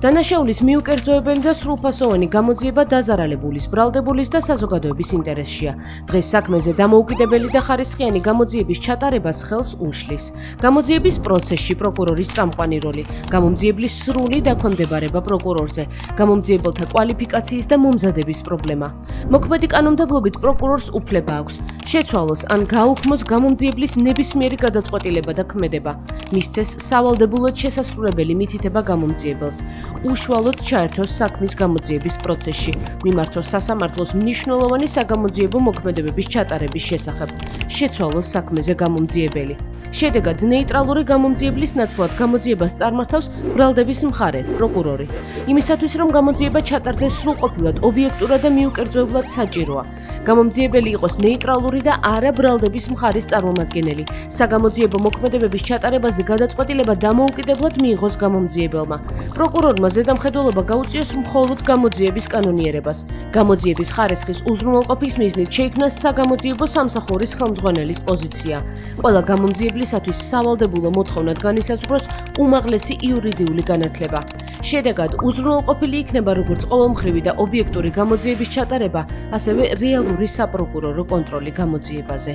დანაშაულის მიუკერძოებელი და სრულფასოვანი გამოძიება დაზარალებულის, ბრალდებულის და საზოგადოების ინტერესშია. დღეს საქმეზე დამოუკიდებელი და ხარისხიანი გამოძიების ჩატარებას ხელს უშლის. გამოძიების პროცესში პროკურორის წამყვანი როლი, გამომძიებლის სრული დაქვემდებარება პროკურორზე, გამომძიებელთა კვალიფიკაციის და მომზადების პრობლემა. მოქმედი კანონმდებლობით პროკურორს უფლება აქვს შეცვალოს ან გაუქმოს გამომძიებლის ნებისმიერი გადაწყვეტილება და ქმედება. მისცეს სავალდებულოდ შესასრულებელი მითითება გამომძიებელს. უშუალოდ ჩაერთოს საქმის გამოძიების პროცესში, მიმართოს სასამართლოს მნიშვნელოვანი საგამოძიებო მოქმედებების ჩატარების შესახებ, შეცვალოს საქმეზე გამომძიებელი. შედეგად ნეიტრალური გამომძიებლის ნაცვლად გამოძიებას წარმართავს ბრალდების მხარე, პროკურორი. იმისათვის რომ გამოძიება ჩატარდეს სრულყოფილად, ობიექტურად და მიუკერძოებლად საჭიროა. გამომძიებელი იყოს ნეიტრალური და არა ბრალდების მხარის წარმომადგენელი. საგამოძიებო მოქმედებების ჩატარებაზე გადაწყვეტილება დამოუკიდებლად მიიღოს გამომძიებელმა. პროკურორმა ზედამხედველობა გაუწიოს მხოლოდ გამოძიების კანონიერებას. გამოძიების ხარისხის უზრუნველყოფის მიზნით შეიქმნა საგამოძიებო სამსახურის ხელმძღვანელის პოზიცია. ყველა გამომძიებლისათვის სავალდებულო მოთხოვნად განისაზღვროს უმაღლესი იურიდიული განათლება. შედეგად უზრუნველყოფილი იქნება როგორც ყოველმხრივი და ობიექტური გამოძიების ჩატარება, ასევე რეალური საპროკურორო კონტროლი გამოძიებაზე.